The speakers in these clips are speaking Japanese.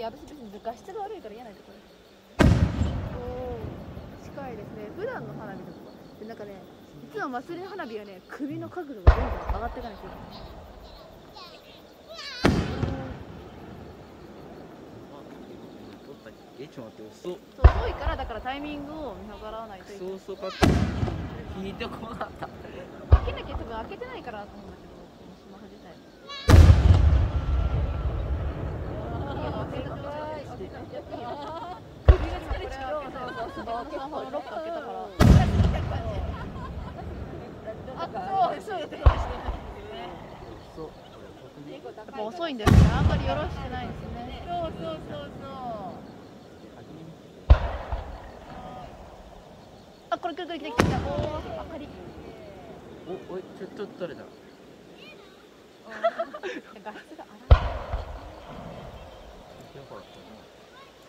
いや私別に画質が悪いから嫌なんだこれおお近いですね。普段の花火とか。でなんかね実は祭りの花火はね首の角度がどんどん上がっていかないといけない。えちょっと待って遅っ。そう遅いからだからタイミングを見計らわないといけない。クソ遅かった引いてこなかった。開けなきゃ多分開けてないからと思うんだけどこのスマホ自体いや開けた開けた開けた首が疲れちゃうそうそうそうスマホのロック開けたからあそうそうです遅っやっぱ遅いんですね。あんまりよろしくないですね。そうそうそうそう。あこれ来る来る来た。来たおお明かり。おおいちょっとあれだ画質が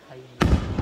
荒い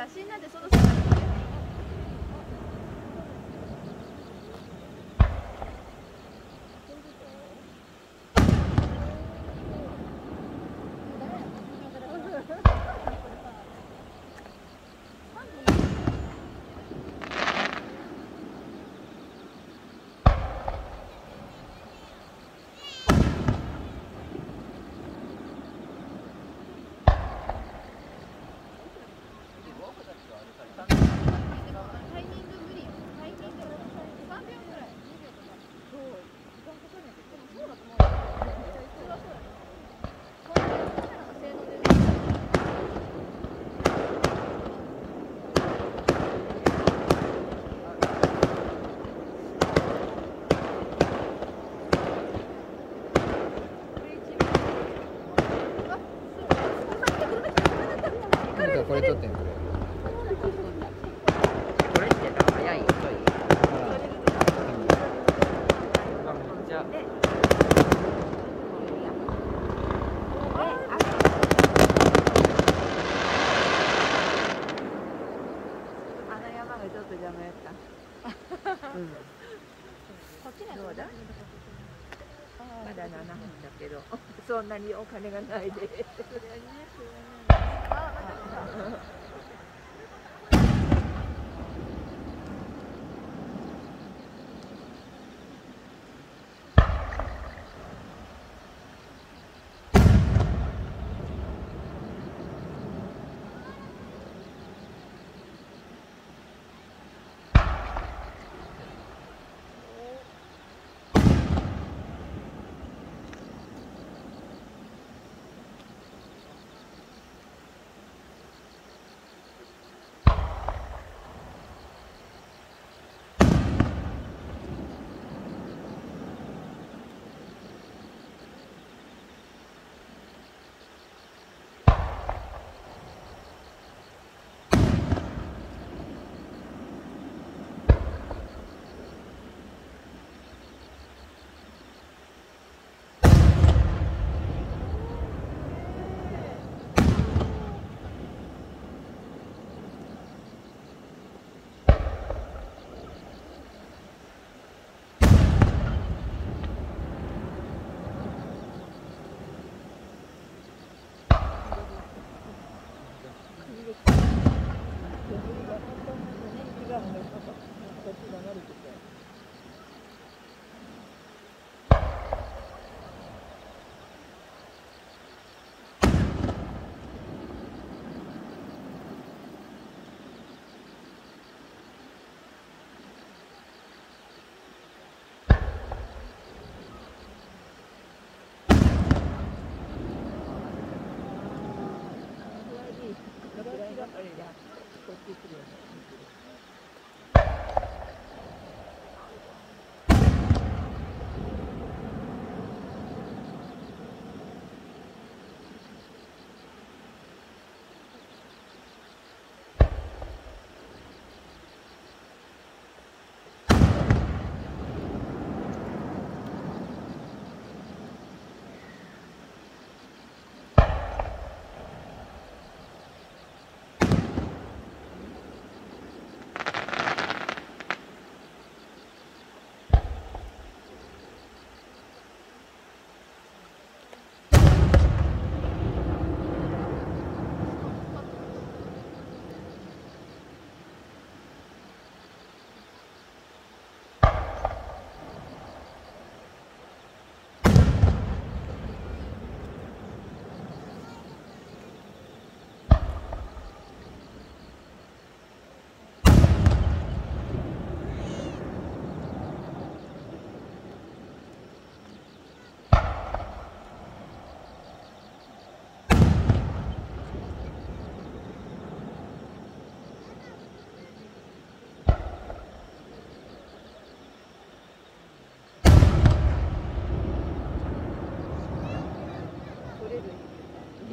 写真なん。てそろそうん。こっちうだまだ7分だけど、そんなにお金がないで。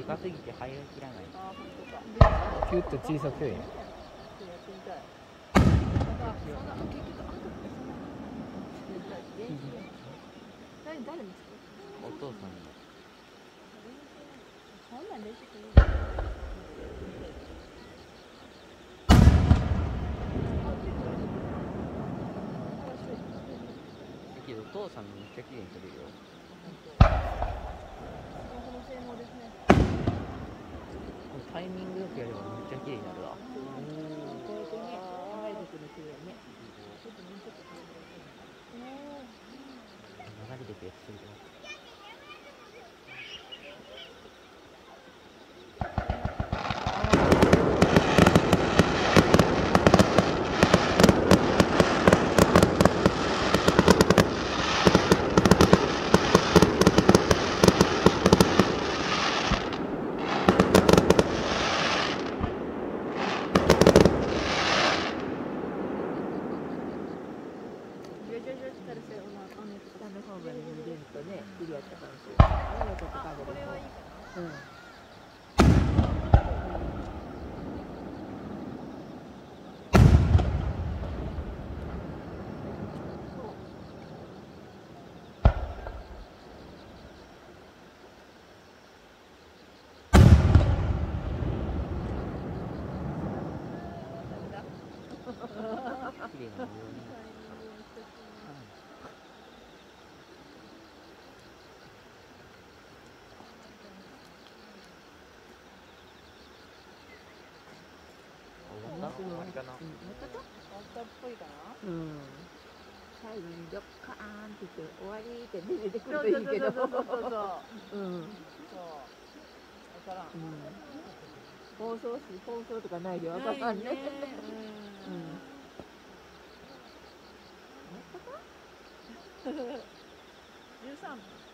かすぎて入りきらない。キュッと小さくてやってみたい。お父さんのそんなん練習するだけどお父さんめっちゃ綺麗に撮れるよこの性能ですねこのタイミングよくやればめっちゃ綺麗になるわ。流れてくやつするよジュジュジュしたらせあのあのやつ下の方まで見れるとね、綺麗やったかもしれない。あれはちょっとあ影でこれはいいかうん。なっぽいかな？うん。最後にドッカーンって言って終わりって出てくるといいけど。そうそうそうそううん。うん。そう分からん放送し放送とかないでわからんね。ねうん。うんやったか？13分